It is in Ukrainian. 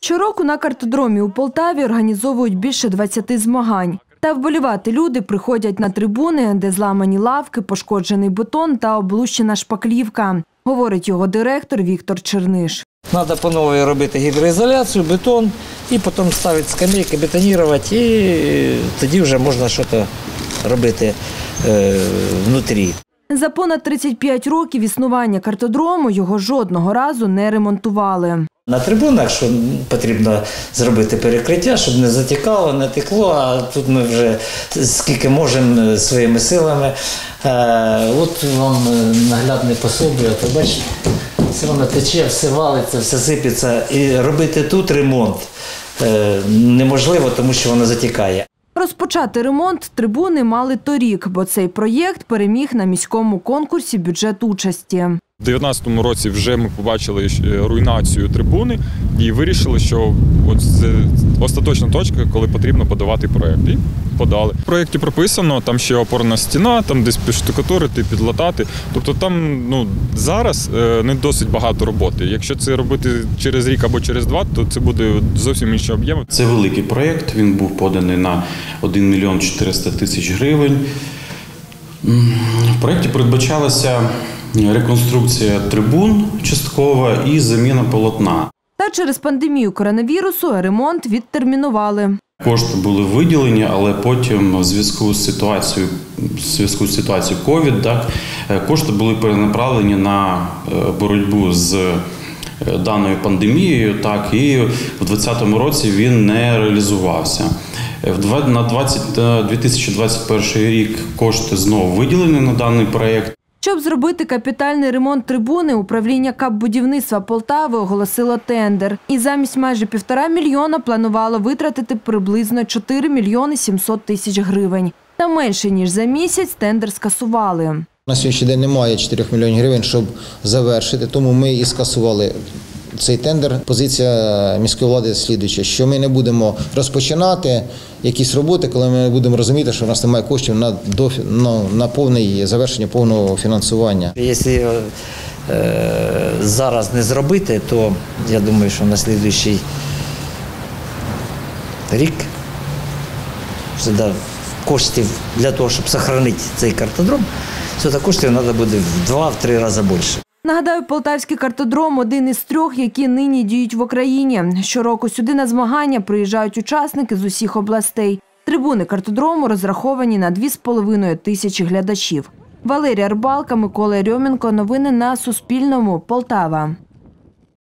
Щороку на картодромі у Полтаві організовують більше 20 змагань. Та вболівати люди приходять на трибуни, де зламані лавки, пошкоджений бетон та облущена шпаклівка, говорить його директор Віктор Черниш. Треба по новій робити гідроізоляцію, бетон, і потім ставити скамейки, бетонувати, і тоді вже можна щось робити е, внутрі. За понад 35 років існування картодрому його жодного разу не ремонтували. На трибунах, що потрібно зробити перекриття, щоб не затікало, не текло. А тут ми вже скільки можемо своїми силами. Е, от вам наглядне пособие, то бачите, все воно тече, все валиться, все сипеться. І робити тут ремонт е, неможливо, тому що воно затікає. Розпочати ремонт трибуни мали торік, бо цей проєкт переміг на міському конкурсі бюджет участі. У 2019 році вже ми побачили е, руйнацію трибуни і вирішили, що от це остаточна точка, коли потрібно подавати проект. І подали. В проєкті прописано, там ще опорна стіна, там десь підштукатурити, підлатати. Тобто там ну, зараз е, не досить багато роботи. Якщо це робити через рік або через два, то це буде зовсім інший об'єм. Це великий проєкт. Він був поданий на 1 мільйон 400 тисяч гривень. В проєкті передбачалася реконструкція трибун часткова і заміна полотна. Та через пандемію коронавірусу ремонт відтермінували. Кошти були виділені, але потім в зв'язку з ситуацією в зв'язку з ситуацією COVID, так, е, кошти були перенаправлені на е, боротьбу з е, даною пандемією, так, і в 2020 році він не реалізувався. В На 20, е, 2021 рік кошти знову виділені на даний проєкт. Щоб зробити капітальний ремонт трибуни, управління капбудівництва Полтави оголосило тендер. І замість майже півтора мільйона планувало витратити приблизно 4 мільйони 700 тисяч гривень. Та менше ніж за місяць тендер скасували. На сьогоднішній день немає 4 мільйонів гривень, щоб завершити, тому ми і скасували цей тендер. Позиція міської влади слідуюча, що ми не будемо розпочинати якісь роботи, коли ми будемо розуміти, що в нас немає коштів на, дофі- ну, на повне завершення повного фінансування. Якщо е, зараз не зробити, то я думаю, що на слідуючий рік коштів для того, щоб зберігати цей картодром, все коштів треба буде в два-три рази більше. Нагадаю, полтавський картодром один із трьох, які нині діють в Україні. Щороку сюди на змагання приїжджають учасники з усіх областей. Трибуни картодрому розраховані на 2,5 тисячі глядачів. Валерія Рбалка, Микола Рьоменко. Новини на Суспільному. Полтава.